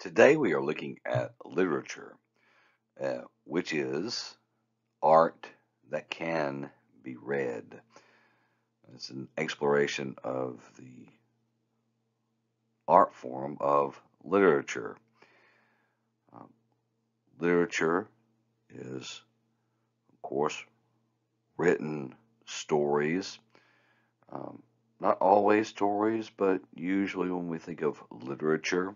Today we are looking at literature, uh, which is art that can be read. It's an exploration of the art form of literature. Um, literature is, of course, written stories. Um, not always stories, but usually when we think of literature,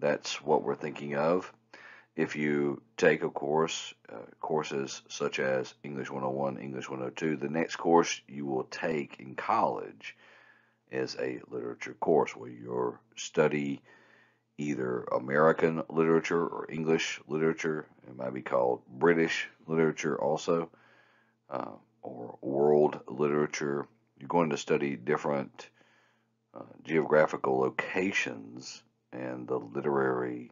that's what we're thinking of. If you take a course, uh, courses such as English 101, English 102, the next course you will take in college is a literature course where you study either American literature or English literature. It might be called British literature also, uh, or world literature. You're going to study different uh, geographical locations and the literary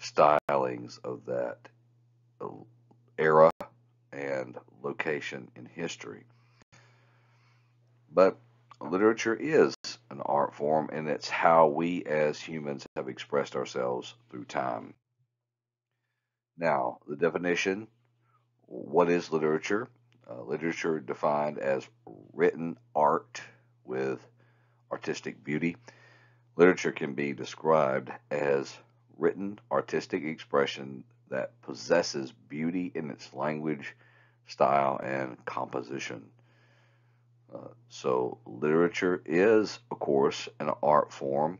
stylings of that uh, era and location in history. But literature is an art form, and it's how we as humans have expressed ourselves through time. Now, the definition what is literature? Uh, literature defined as written art with artistic beauty. Literature can be described as written artistic expression that possesses beauty in its language, style, and composition. Uh, so, literature is, of course, an art form.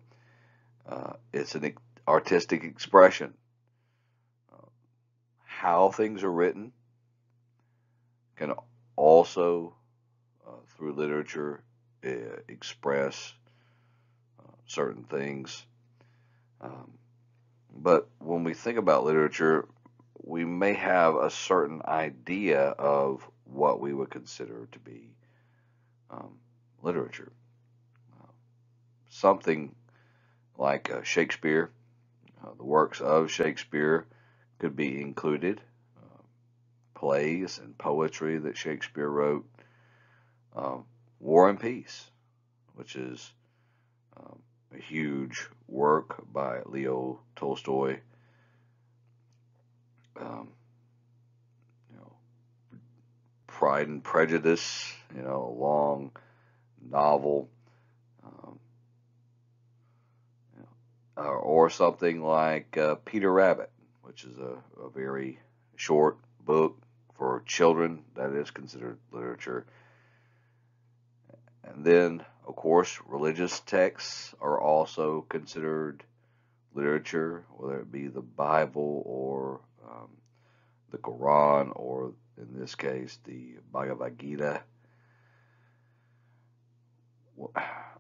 Uh, it's an artistic expression. Uh, how things are written can also, uh, through literature, uh, express certain things. Um, but when we think about literature, we may have a certain idea of what we would consider to be um, literature. Uh, something like uh, Shakespeare, uh, the works of Shakespeare could be included, uh, plays and poetry that Shakespeare wrote, um, War and Peace, which is um, a huge work by Leo Tolstoy. Um, you know, Pride and Prejudice, you know, a long novel, um, you know, or something like uh, Peter Rabbit, which is a, a very short book for children that is considered literature. And then of course, religious texts are also considered literature, whether it be the Bible or um, the Quran, or in this case, the Bhagavad Gita.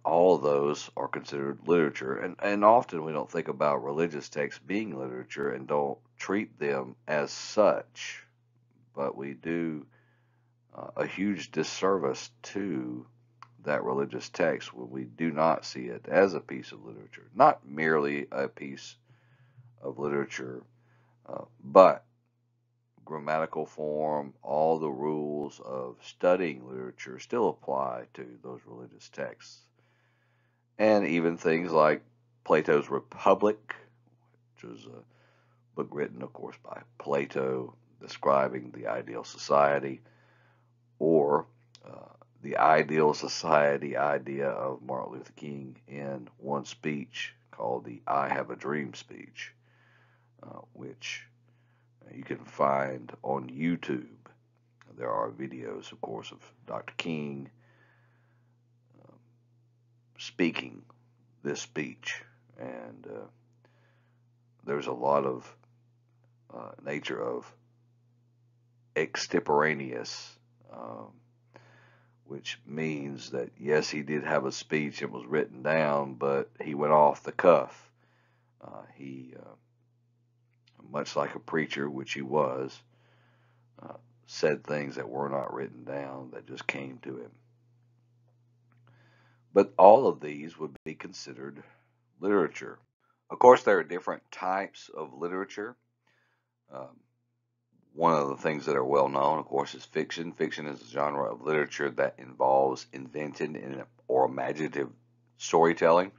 All of those are considered literature, and, and often we don't think about religious texts being literature and don't treat them as such, but we do uh, a huge disservice to that religious text when we do not see it as a piece of literature, not merely a piece of literature, uh, but grammatical form, all the rules of studying literature still apply to those religious texts. And even things like Plato's Republic, which was a book written, of course, by Plato describing the ideal society, or uh, the ideal society idea of Martin Luther King in one speech called the I Have a Dream speech, uh, which you can find on YouTube. There are videos, of course, of Dr. King um, speaking this speech, and uh, there's a lot of uh, nature of extemporaneous um, which means that yes, he did have a speech. It was written down, but he went off the cuff. Uh, he, uh, much like a preacher, which he was, uh, said things that were not written down that just came to him. But all of these would be considered literature. Of course, there are different types of literature. Um, one of the things that are well known, of course, is fiction. Fiction is a genre of literature that involves invented or imaginative storytelling.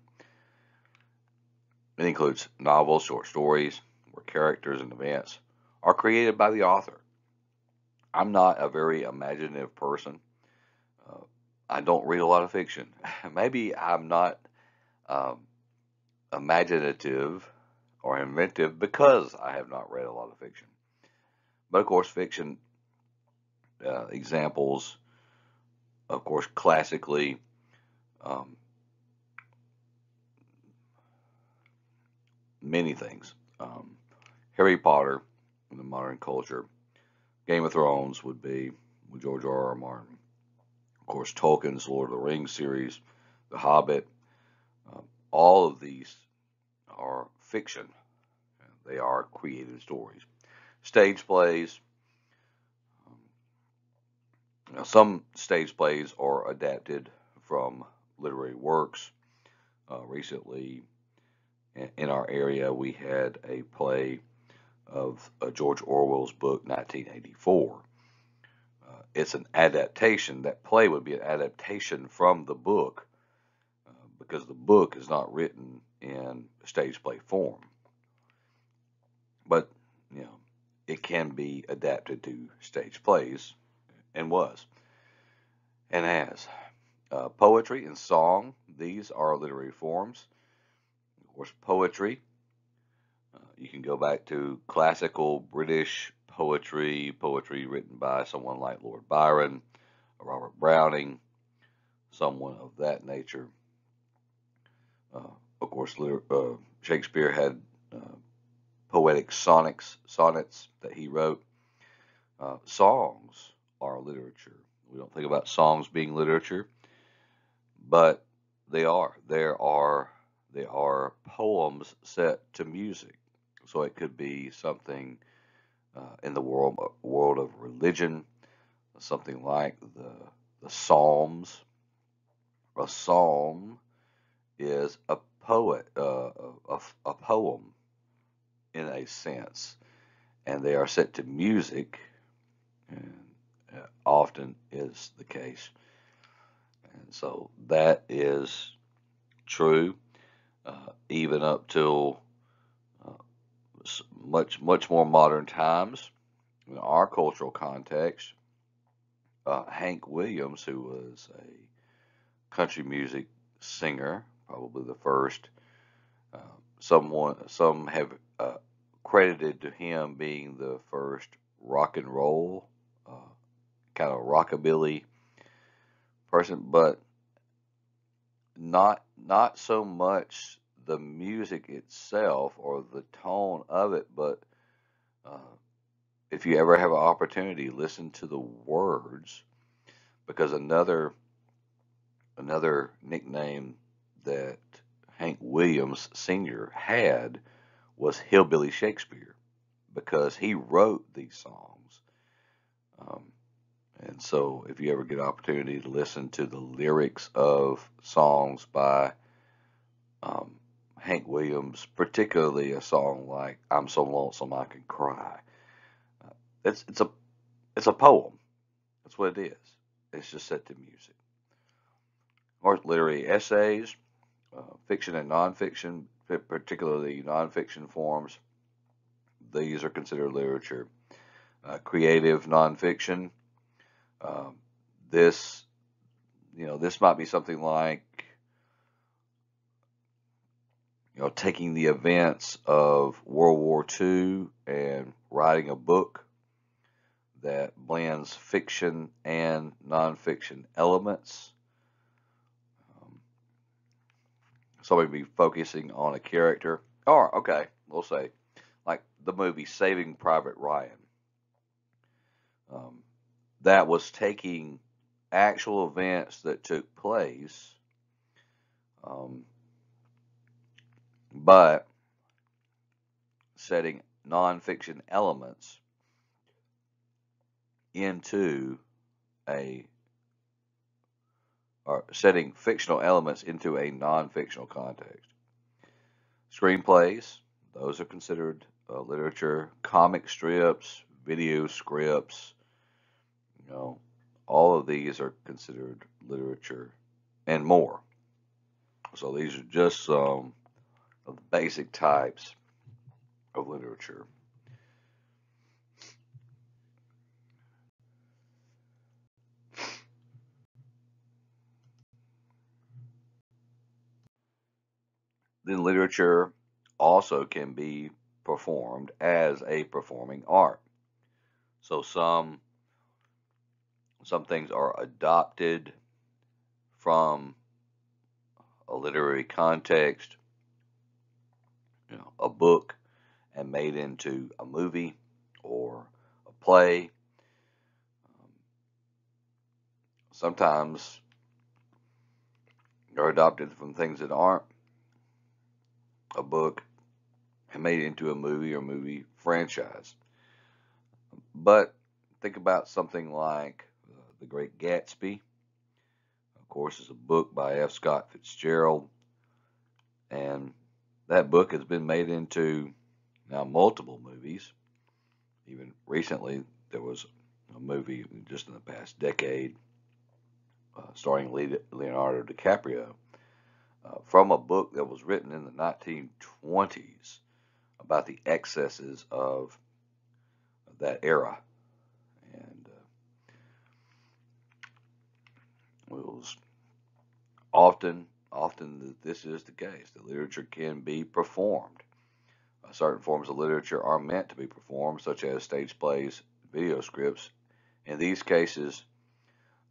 It includes novels, short stories, where characters and events are created by the author. I'm not a very imaginative person. Uh, I don't read a lot of fiction. Maybe I'm not um, imaginative or inventive because I have not read a lot of fiction. But of course, fiction uh, examples, of course, classically, um, many things. Um, Harry Potter in the modern culture, Game of Thrones would be with George R. R. Martin. Of course, Tolkien's Lord of the Rings series, The Hobbit. Uh, all of these are fiction. They are created stories. Stage plays. Now some stage plays are adapted from literary works. Uh, recently, in our area, we had a play of uh, George Orwell's book 1984. Uh, it's an adaptation. That play would be an adaptation from the book uh, because the book is not written in stage play form. But, you know, it can be adapted to stage plays and was and has. Uh, poetry and song, these are literary forms. Of course, poetry uh, you can go back to classical British poetry, poetry written by someone like Lord Byron, Robert Browning, someone of that nature. Uh, of course, uh, Shakespeare had uh, poetic sonnets, sonnets that he wrote. Uh, songs are literature. We don't think about songs being literature, but they are. There are they are poems set to music. So it could be something uh, in the world world of religion, something like the the Psalms. A psalm is a poet, uh, a, a poem in a sense, and they are set to music, and uh, often is the case. And so that is true, uh, even up till much much more modern times in our cultural context. Uh, Hank Williams, who was a country music singer, probably the first. Uh, someone some have uh, credited to him being the first rock and roll uh, kind of rockabilly person, but not not so much the music itself or the tone of it, but uh, if you ever have an opportunity, listen to the words, because another another nickname that Hank Williams Sr. had was Hillbilly Shakespeare, because he wrote these songs. Um, and so, if you ever get an opportunity to listen to the lyrics of songs by um, Hank Williams, particularly a song like "I'm So Lonesome I Can Cry." Uh, it's it's a it's a poem. That's what it is. It's just set to music. Or literary essays, uh, fiction and nonfiction, particularly nonfiction forms. These are considered literature. Uh, creative nonfiction. Um, this, you know, this might be something like you know, taking the events of World War II and writing a book that blends fiction and nonfiction elements. Um, so we'd be focusing on a character. Or, okay, we'll say, like the movie Saving Private Ryan. Um, that was taking actual events that took place um, but setting nonfiction elements into a or setting fictional elements into a non-fictional context. Screenplays, those are considered uh, literature. Comic strips, video scripts, you know, all of these are considered literature and more. So these are just some of the basic types of literature. Then literature also can be performed as a performing art. So some some things are adopted from a literary context, you know, a book, and made into a movie or a play. Sometimes they're adopted from things that aren't a book and made it into a movie or movie franchise. But think about something like uh, The Great Gatsby. Of course, it's a book by F. Scott Fitzgerald, and that book has been made into now multiple movies. Even recently, there was a movie just in the past decade uh, starring Leonardo DiCaprio uh, from a book that was written in the 1920s about the excesses of that era. And uh, it was often, often this is the case. The literature can be performed. Uh, certain forms of literature are meant to be performed, such as stage plays, video scripts. In these cases,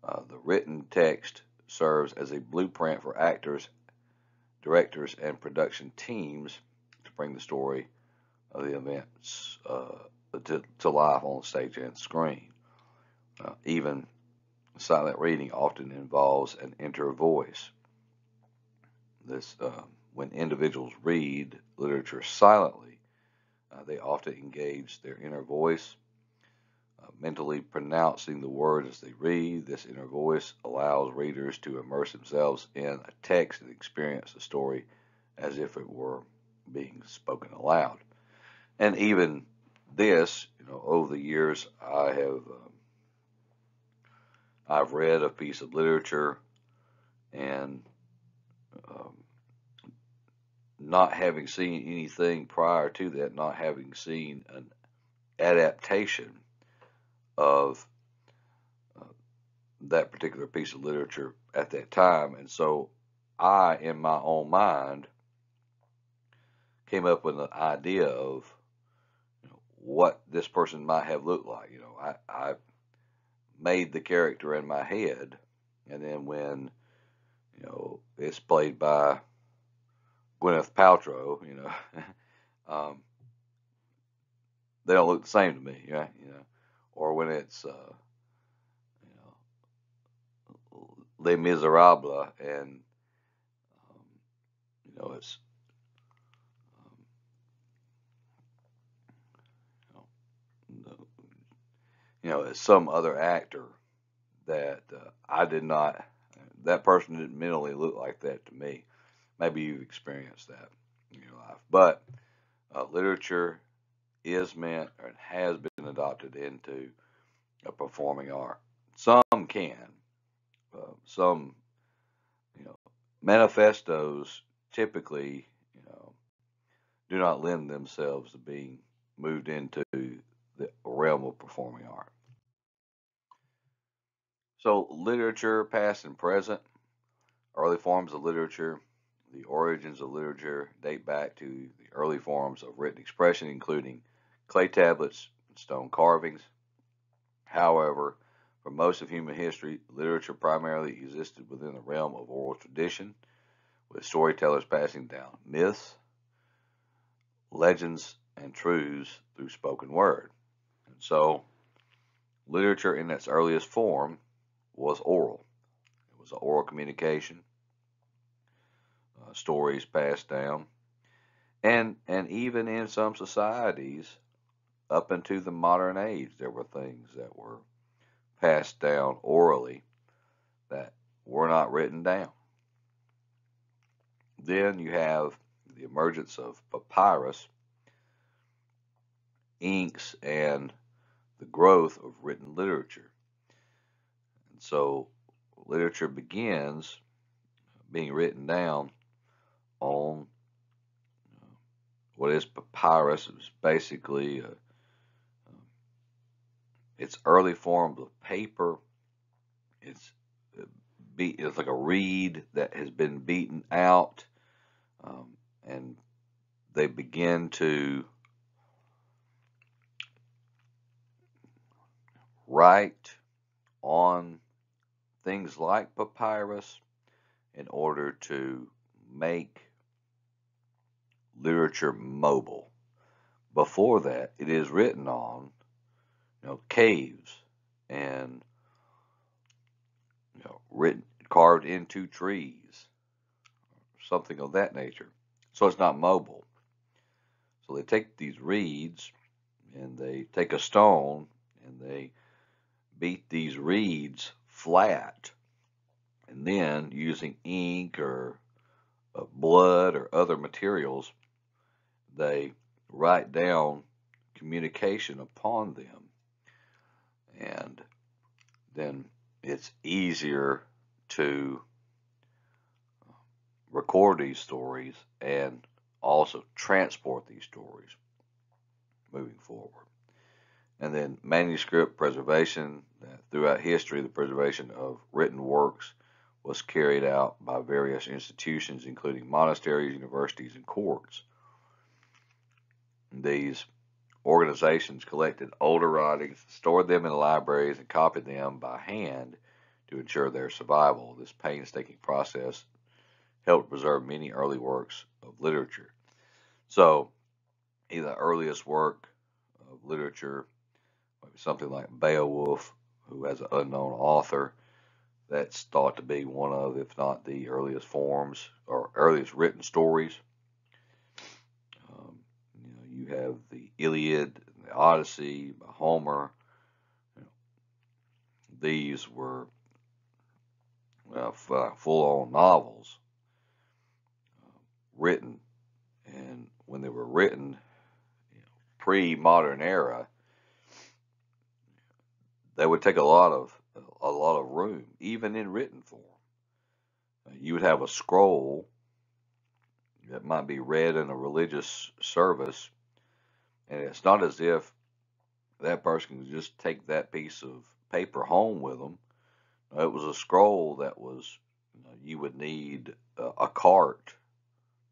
uh, the written text serves as a blueprint for actors directors and production teams to bring the story of the events uh, to, to life on stage and screen. Uh, even silent reading often involves an inner voice. This, uh, when individuals read literature silently, uh, they often engage their inner voice mentally pronouncing the words as they read. This inner voice allows readers to immerse themselves in a text and experience the story as if it were being spoken aloud. And even this, you know, over the years, I have um, I've read a piece of literature and um, not having seen anything prior to that, not having seen an adaptation of uh, that particular piece of literature at that time. And so I, in my own mind, came up with an idea of you know, what this person might have looked like. You know, I, I made the character in my head, and then when you know it's played by Gwyneth Paltrow, you know, um, they don't look the same to me, right? You know, or when it's uh, you know Les Miserables and um, you know it's um, you, know, you know it's some other actor that uh, I did not that person didn't mentally look like that to me. Maybe you've experienced that in your life, but uh, literature is meant and has been adopted into a performing art. Some can. Uh, some, you know, manifestos typically, you know, do not lend themselves to being moved into the realm of performing art. So, literature, past and present, early forms of literature, the origins of literature date back to the early forms of written expression, including clay tablets, and stone carvings. However, for most of human history, literature primarily existed within the realm of oral tradition, with storytellers passing down myths, legends, and truths through spoken word. And so, literature in its earliest form was oral. It was an oral communication, uh, stories passed down, and and even in some societies, up into the modern age, there were things that were passed down orally that were not written down. Then you have the emergence of papyrus, inks, and the growth of written literature. And so literature begins being written down on uh, what is papyrus? It's basically a, it's early forms of paper. It's uh, it's like a reed that has been beaten out, um, and they begin to write on things like papyrus in order to make literature mobile. Before that, it is written on you know caves and you know written carved into trees, something of that nature. So it's not mobile. So they take these reeds and they take a stone and they beat these reeds flat and then using ink or uh, blood or other materials they write down communication upon them and then it's easier to uh, record these stories and also transport these stories moving forward. And then manuscript preservation. Uh, throughout history, the preservation of written works was carried out by various institutions, including monasteries, universities, and courts. These organizations collected older writings, stored them in libraries, and copied them by hand to ensure their survival. This painstaking process helped preserve many early works of literature. So, the earliest work of literature, maybe something like Beowulf, who has an unknown author, that's thought to be one of, if not the earliest forms or earliest written stories. Um, you know, you have the Iliad, the Odyssey Homer. These were well, full-on novels uh, written, and when they were written, you know, pre-modern era, they would take a lot of a lot of room, even in written form. Uh, you would have a scroll that might be read in a religious service, and it's not as if that person could just take that piece of paper home with them. It was a scroll that was you, know, you would need a, a cart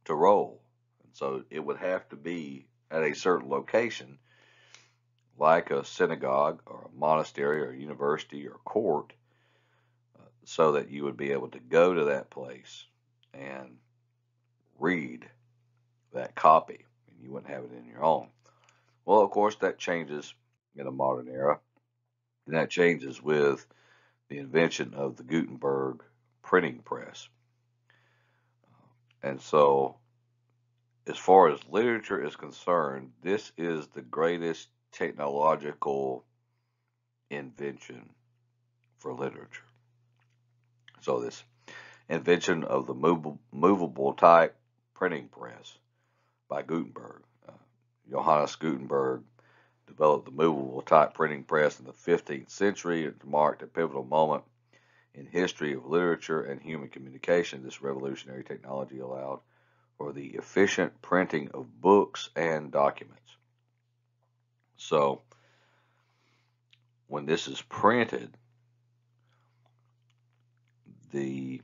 to roll, and so it would have to be at a certain location like a synagogue or a monastery or a university or court uh, so that you would be able to go to that place and read that copy and you wouldn't have it in your own. Well, of course, that changes in a modern era, and that changes with the invention of the Gutenberg printing press. And so, as far as literature is concerned, this is the greatest technological invention for literature. So this invention of the movable, movable type printing press by Gutenberg. Johannes Gutenberg developed the movable type printing press in the 15th century. It marked a pivotal moment in history of literature and human communication. This revolutionary technology allowed for the efficient printing of books and documents. So when this is printed, the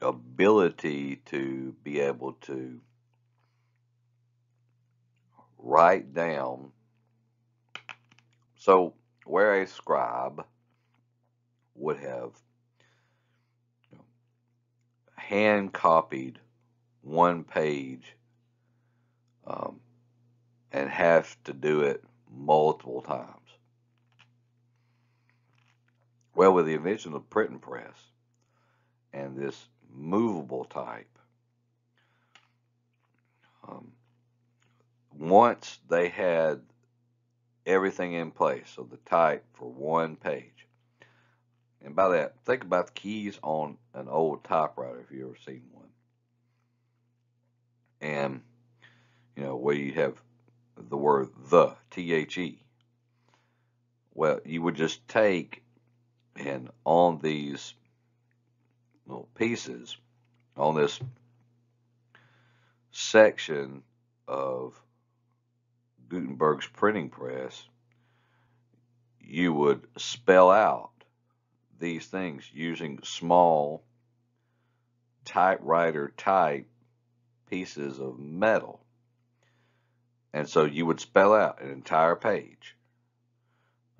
ability to be able to write down. So where a scribe would have hand copied one page um, and have to do it multiple times. Well, with the invention of the printing press and this movable type, um, once they had everything in place, so the type for one page, and by that, think about the keys on an old typewriter if you've ever seen one. And, you know, where you have the word the, T H E. Well, you would just take and on these little pieces, on this section of Gutenberg's printing press, you would spell out these things using small typewriter type pieces of metal. And so you would spell out an entire page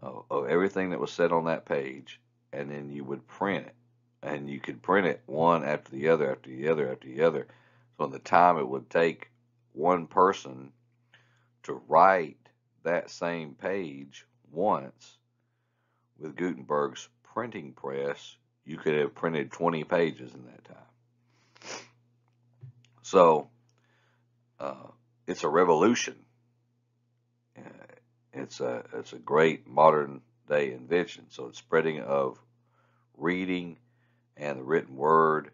of, of everything that was said on that page, and then you would print it. And you could print it one after the other, after the other, after the other. So in the time it would take one person to write that same page once with Gutenberg's printing press, you could have printed 20 pages in that time. So uh, it's a revolution. Uh, it's a it's a great modern day invention. So it's spreading of reading and the written word.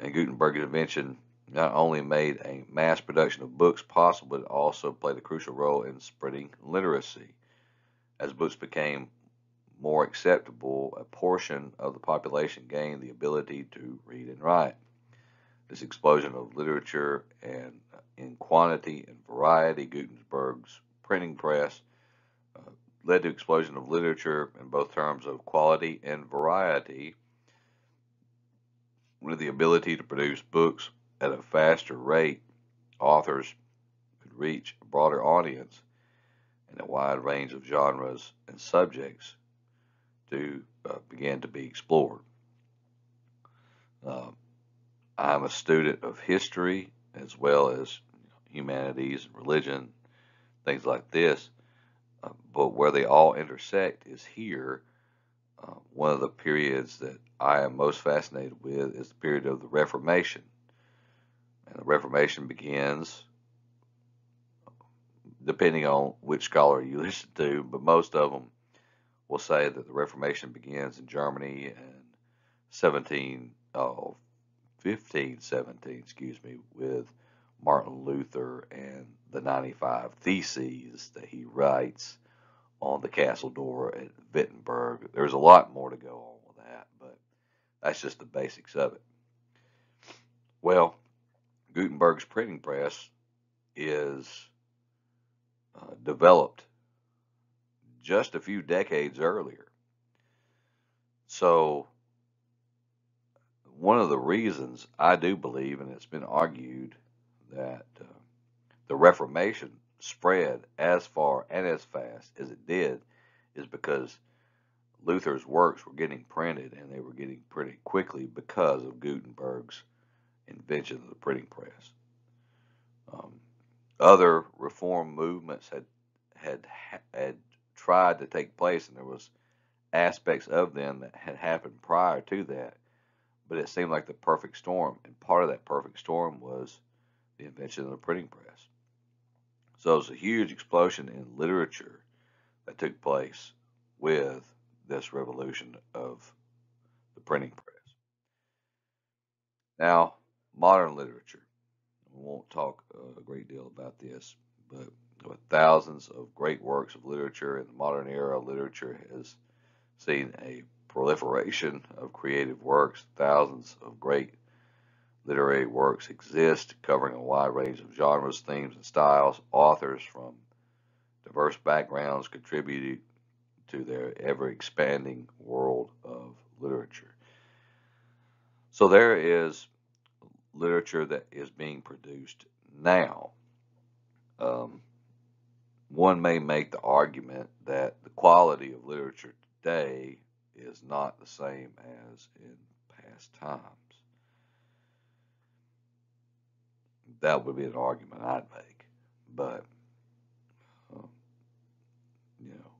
And Gutenberg's invention not only made a mass production of books possible, but also played a crucial role in spreading literacy. As books became more acceptable, a portion of the population gained the ability to read and write. This explosion of literature and uh, in quantity and variety, Gutenberg's printing press uh, led to explosion of literature in both terms of quality and variety, with the ability to produce books at a faster rate. Authors could reach a broader audience and a wide range of genres and subjects to uh, begin to be explored. Uh, I'm a student of history as well as humanities, and religion, things like this. Uh, but where they all intersect is here. Uh, one of the periods that I am most fascinated with is the period of the Reformation. And the Reformation begins, depending on which scholar you listen to, but most of them will say that the Reformation begins in Germany in 17, oh, 1517, excuse me, with Martin Luther and the 95 Theses that he writes on the castle door at Wittenberg. There's a lot more to go on with that, but that's just the basics of it. Well, Gutenberg's printing press is uh, developed just a few decades earlier. So one of the reasons I do believe, and it's been argued, that uh, the Reformation spread as far and as fast as it did is because Luther's works were getting printed and they were getting printed quickly because of Gutenberg's invention of the printing press. Um, other reform movements had had had tried to take place, and there was aspects of them that had happened prior to that but it seemed like the perfect storm. And part of that perfect storm was the invention of the printing press. So it was a huge explosion in literature that took place with this revolution of the printing press. Now, modern literature. We won't talk uh, a great deal about this, but with thousands of great works of literature in the modern era, literature has seen a proliferation of creative works. Thousands of great literary works exist covering a wide range of genres, themes, and styles. Authors from diverse backgrounds contributed to their ever expanding world of literature. So there is literature that is being produced now. Um, one may make the argument that the quality of literature today is not the same as in past times. That would be an argument I'd make, but um, you know,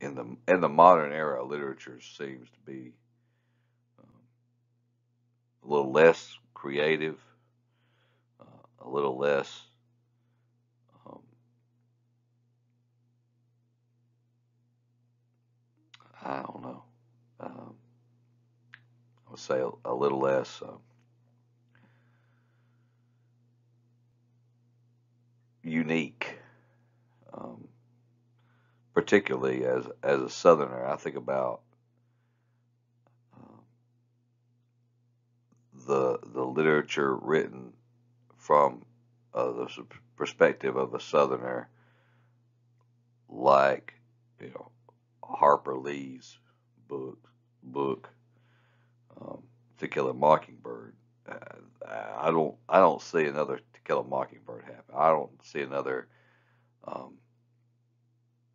in the in the modern era, literature seems to be um, a little less creative, uh, a little less I don't know um, I would say a, a little less uh, unique, um, particularly as as a Southerner. I think about the the literature written from uh, the perspective of a Southerner, like you know Harper Lee's book book um, To Kill a Mockingbird. Uh, I don't I don't see another To Kill a Mockingbird happen. I don't see another um,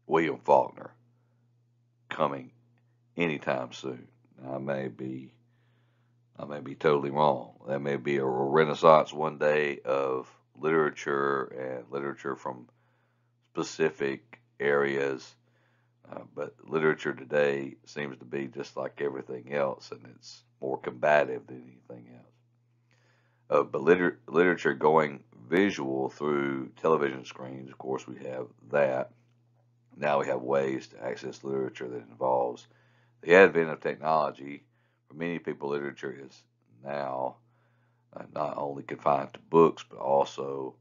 William Faulkner coming anytime soon. I may be I may be totally wrong. There may be a renaissance one day of literature and literature from specific areas. Uh, but literature today seems to be just like everything else, and it's more combative than anything else. Uh, but liter- literature going visual through television screens, of course, we have that. Now we have ways to access literature that involves the advent of technology. For many people, literature is now uh, not only confined to books, but also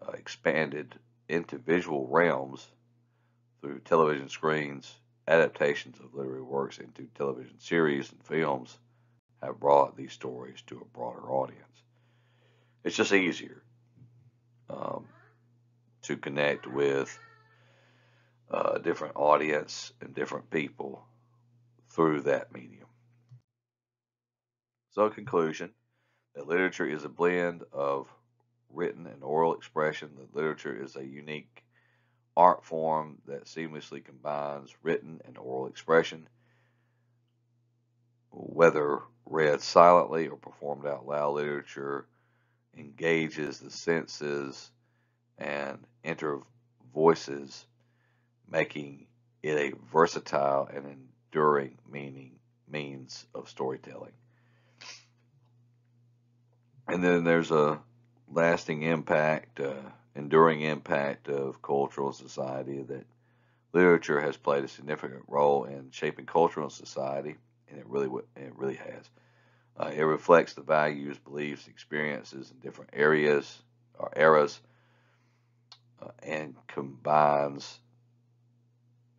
uh, expanded into visual realms through television screens. Adaptations of literary works into television series and films have brought these stories to a broader audience. It's just easier um, to connect with a uh, different audience and different people through that medium. So, conclusion that literature is a blend of written and oral expression, that literature is a unique art form that seamlessly combines written and oral expression, whether read silently or performed out loud, literature engages the senses and enter voices, making it a versatile and enduring meaning means of storytelling. And then there's a lasting impact, uh, enduring impact of cultural society that literature has played a significant role in shaping culture and society, and it really it really has. Uh, it reflects the values, beliefs, experiences in different areas or eras, uh, and combines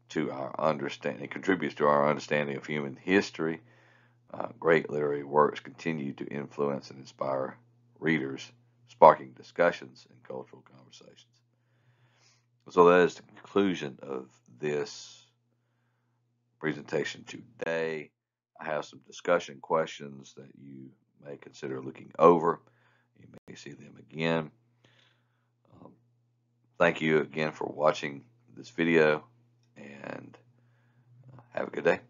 to our understanding. It contributes to our understanding of human history. Uh, great literary works continue to influence and inspire readers, sparking discussions and cultural conversations. So that is the conclusion of this presentation today. I have some discussion questions that you may consider looking over. You may see them again. Um, thank you again for watching this video and uh, have a good day.